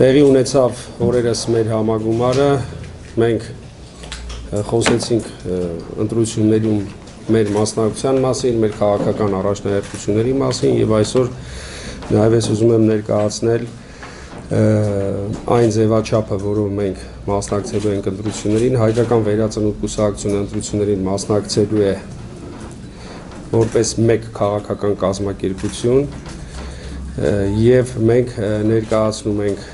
Տեղի ունեցավ օրերս մեր համագումարը, մենք խոսեցինք ընտրություններում մեր մասնակցության մասին, մեր քաղաքական առաջնահերթությունների մասին եւ այսօր նաեւ ես ուզում եմ ներկայացնել այն ձևաչափը, որով մենք մասնակցելու ենք ընտրություններին, հայկական վերածնունդ կուսակցությունը ընտրություններին մասնակցելու է որպես մեկ քաղաքական կազմակերպություն եւ մենք ներկայացնում ենք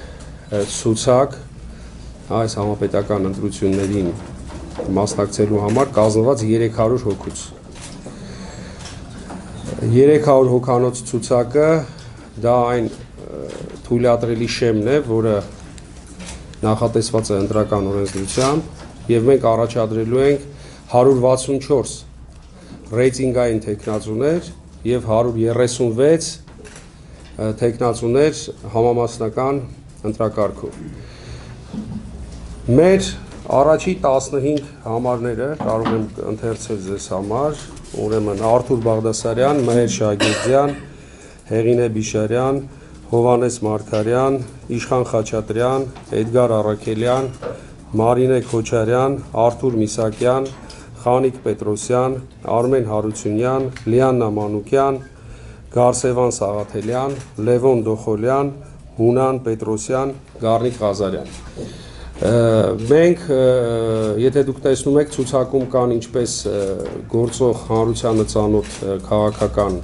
ցուցակ այս համապետական ընտրություններին մասնակցելու համար կազմված 300 հոգուց 300 հոգանոց ցուցակը դա այն թույլատրելի շեմն է, որը նախատեսված է ընտրական օրենսդրությամբ եւ մենք առաջադրելու ենք 164 ռեյտինգային տեխնացուներ եւ 136 տեխնացուներ համամասնական ընտրակարգով։ Մեր առաջի 15 համարները կարող եմ ընթերցել ձեզ համար, ուրեմն Արթուր Բաղդասարյան, Մհեր Շագիրդյան, Հեղինե Բիշարյան, Հովանես Մարկարյան, Իշխան Խաչատրյան, Էդգար Արաքելյան, Մարինե Քոչարյան, Արթուր Միսակյան, Խանիկ Պետրոսյան, Արմեն Հարությունյան, Լիաննա Մանուկյան, Գարսևան Սաղաթելյան, Լևոն Դոխոլյան, Հունան Պետրոսյան, Գառնիկ Ղազարյան։ Մենք եթե դուք տեսնում եք ցուցակում կան ինչպես գործող հանրությանը ծանոթ քաղաքական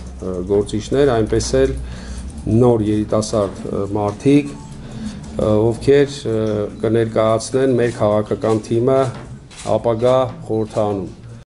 գործիչներ, այնպես էլ նոր երիտասարդ մարդիկ, ովքեր կներկայացնեն մեր քաղաքական թիմը ապագա խորհրդանում